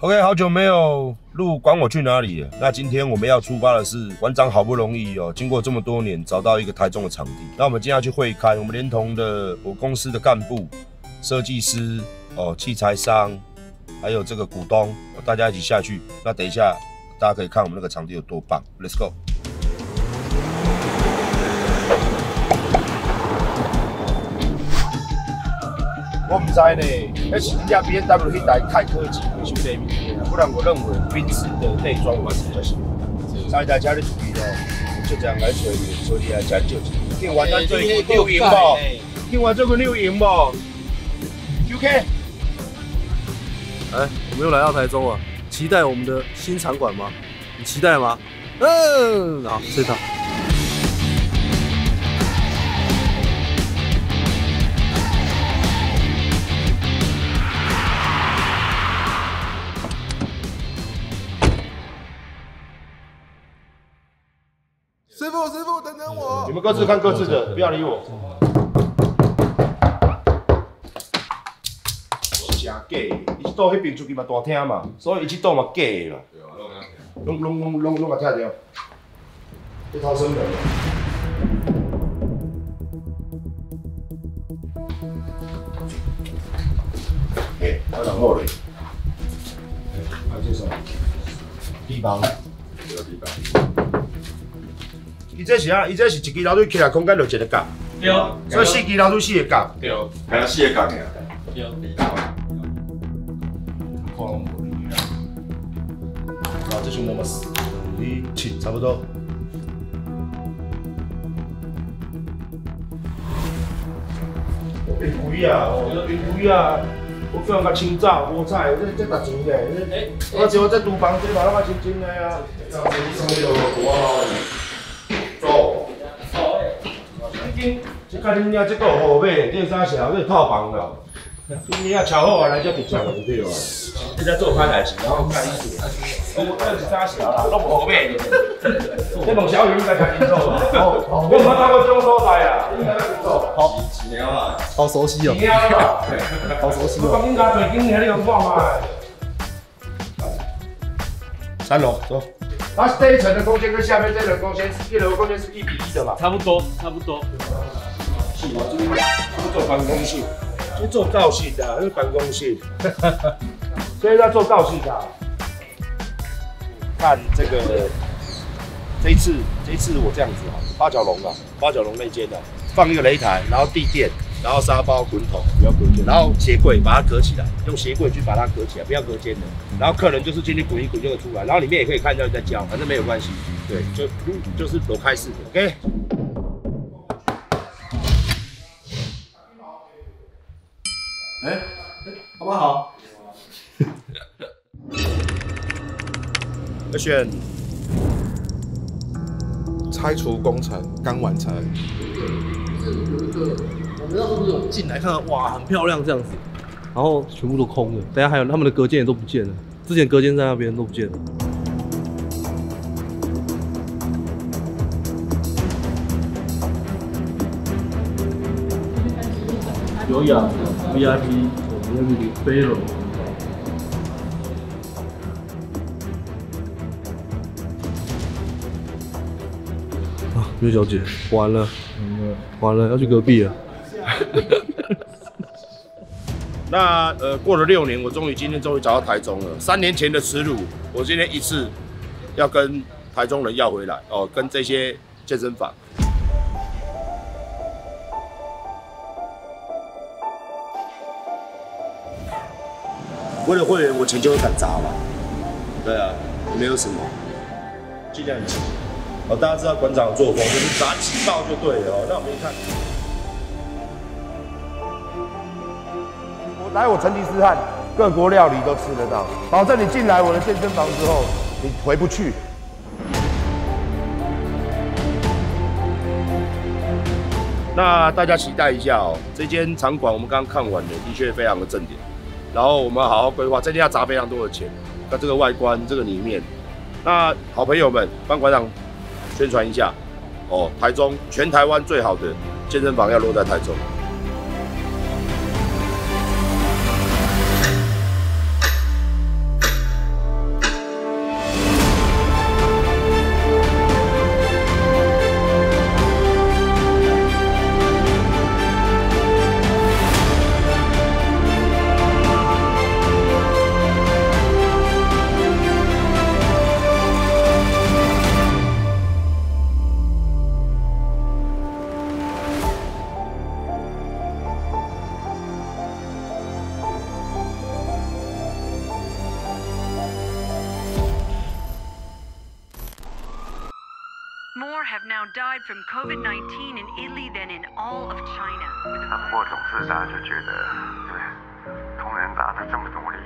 OK，好久没有录，管我去哪里了。那今天我们要出发的是馆长，好不容易哦，经过这么多年找到一个台中的场地。那我们今天要去会刊，我们连同的我公司的干部、设计师、哦器材商，还有这个股东，大家一起下去。那等一下大家可以看我们那个场地有多棒。Let's go。我唔知呢，那是人家 B N W 那台太科技维修内面的，不然我认为宾士的内装还是比较喜欢。上一台车的主意哦，就这样来找你，所以来讲究。听完咱做个六赢不？听完做个六赢不？OK。哎，我们又来到台中了，期待我们的新场馆吗？你期待吗？嗯，好，这套。各自看各自的，不要理我。真假？伊到迄边出去嘛大厅嘛，所以伊这倒嘛假的嘛。拢拢拢拢拢甲拆掉，这逃生门。哎，还两号嘞？还介绍？地方。有地方。伊这是啊，伊这是一支楼梯起来空间就一个角，对，所以四支楼梯四个角，对，还有四个角尔，对。啊，这是我们四、七，差不多。变贵啊！哦，变贵啊！我非常较清早，无菜，这这值钱的。我只要这厨房这把那么清清的啊。走，走诶！这甲恁遐这个好买，这啥小，这套房了。你遐超好啊，来这直接就对啊。你在做开台子，然后干衣服。我这是啥小啦？弄好买的。这种小鱼应该开始做了。哦，我到过这种所在啊，应该不错。好，好熟悉哦。好熟悉哦。放应该最近那个看嘛。三楼走。那这一层的空间跟下面这层空间，一楼空间是一比一的嘛？差不多，差不多。是嘛？这边做办公室，这做造型的，这办公室。所以在做造型的。看这个，这一次，这一次我这样子啊，八角笼啊，八角笼那间的，放一个擂台，然后地垫，然后沙包滚筒，不要隔间，然后鞋柜把它隔起来，用鞋柜去把它隔起来，不要隔间的。然后客人就是进去滚一滚就会出来，然后里面也可以看到在叫，反正没有关系。对，就就是躲开式的，OK。哎，好不好？阿选，拆除工程刚完成。我们那时候有进来看到，哇，很漂亮这样子，然后全部都空的。等下还有他们的隔间也都不见了，之前隔间在那边都不见了。有氧 VIP，我们那个飞了。岳小姐，完了，完了，要去隔壁了。那呃，过了六年，我终于今天终于找到台中了。三年前的耻辱，我今天一次要跟台中人要回来哦，跟这些健身房。为了会员，我钱就会敢砸嘛。对啊，没有什么，尽量钱。哦，大家知道馆长的作风，就是砸几爆就对了哦。那我们一看，我来我成吉思汗，各国料理都吃得到，保证你进来我的健身房之后，你回不去。那大家期待一下哦，这间场馆我们刚刚看完的，的确非常的正点。然后我们好好规划，这间要砸非常多的钱。那这个外观，这个里面，那好朋友们，帮馆长。宣传一下哦，台中全台湾最好的健身房要落在台中。More have now died from COVID-19 in Italy than in all of China. 霍总自杀就觉得，对，通人打的这么多力。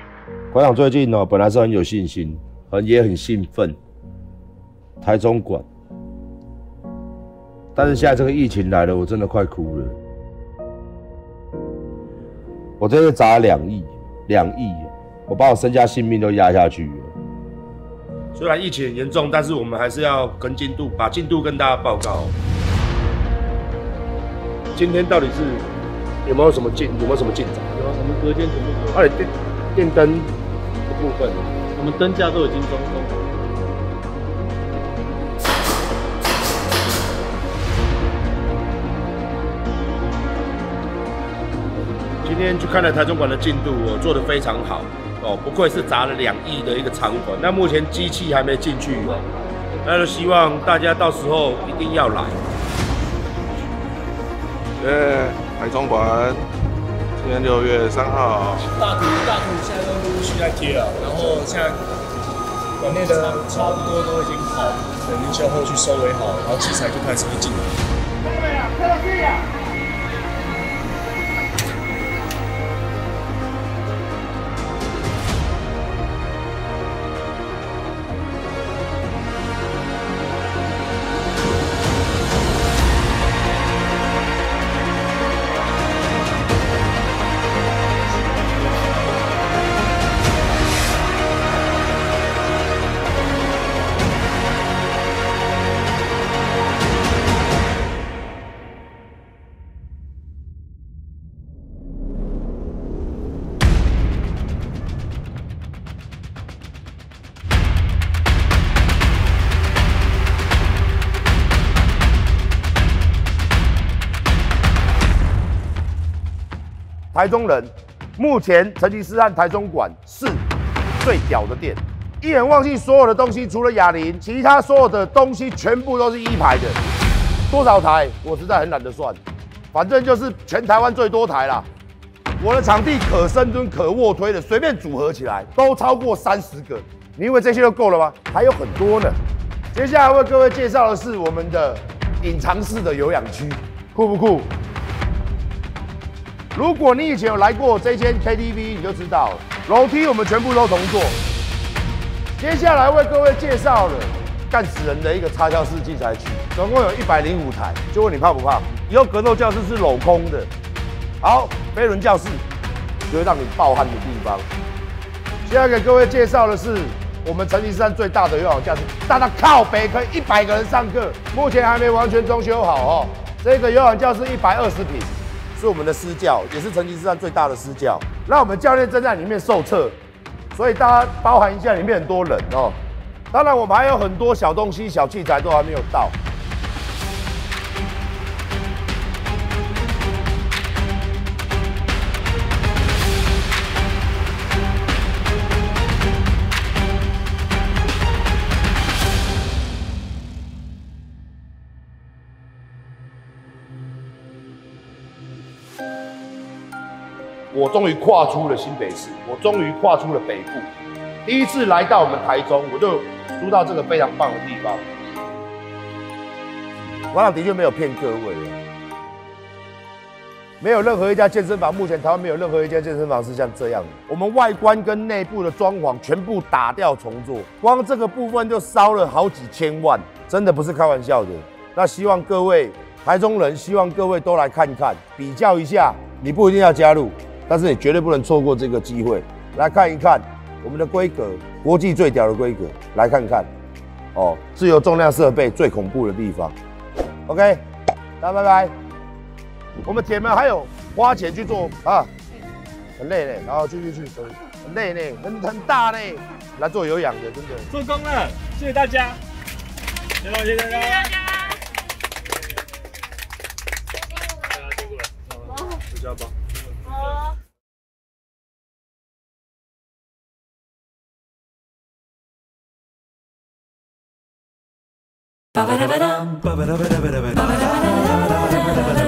馆长最近呢、哦，本来是很有信心，很也很兴奋，台中馆。但是现在这个疫情来了，我真的快哭了。我真的砸了两亿，两亿，我把我身家性命都压下去了。虽然疫情很严重，但是我们还是要跟进度，把进度跟大家报告。今天到底是有没有什么进，有没有什么进展？有啊，我们隔间全部有。而且电电灯的部分，我们灯架都已经装装好。今天去看了台中馆的进度我做的非常好哦不愧是砸了两亿的一个场馆那目前机器还没进去那就希望大家到时候一定要来。对台中馆今天六月三号。大图大图现在都陆续在贴了然后现在馆内的差不多都已经好等一下后续收尾好然后器材就开始一进看到没有看到台中人目前成吉思汗台中馆是最屌的店。一眼望去所有的东西除了哑铃其他所有的东西全部都是一排的。多少台？我实在很懒得算。反正就是全台湾最多台啦。我的场地可深蹲可卧推的随便组合起来都超过三十个。你以为这些都够了吗？还有很多呢。接下来为各位介绍的是我们的隐藏式的有氧区酷不酷？如果你以前有来过这间 KTV，你就知道了，楼梯我们全部都同做。接下来为各位介绍了，干死人的一个插销式器材区，总共有一百零五台，就问你怕不怕？以后格斗教室是镂空的，好，飞轮教室，就会让你暴汗的地方。现在给各位介绍的是我们成吉思汗最大的游泳教室，大到靠北可以一百个人上课，目前还没完全装修好哦。这个游泳教室一百二十平，是我们的私教也是成吉思汗最大的私教。那我们教练正在里面授课所以大家包含一下里面很多人哦。当然我们还有很多小东西小器材都还没有到。我终于跨出了新北市我终于跨出了北部。第一次来到我们台中我就租到这个非常棒的地方。王朗的确没有骗各位没有任何一家健身房目前台湾没有任何一家健身房是像这样。的我们外观跟内部的装潢全部打掉重做光这个部分就烧了好几千万真的不是开玩笑的。那希望各位台中人希望各位都来看一看比较一下你不一定要加入。但是你绝对不能错过这个机会，来看一看我们的规格，国际最屌的规格，来看看哦，自由重量设备最恐怖的地方。OK，大家拜拜。我们铁门还有花钱去做啊，很累嘞，然后去去去，很累嘞，很很大嘞，来做有氧的，真的。做工了，谢谢大家，谢谢大家，谢谢大家。加。oh ba ba da ba dum ba ba da ba da ba da ba da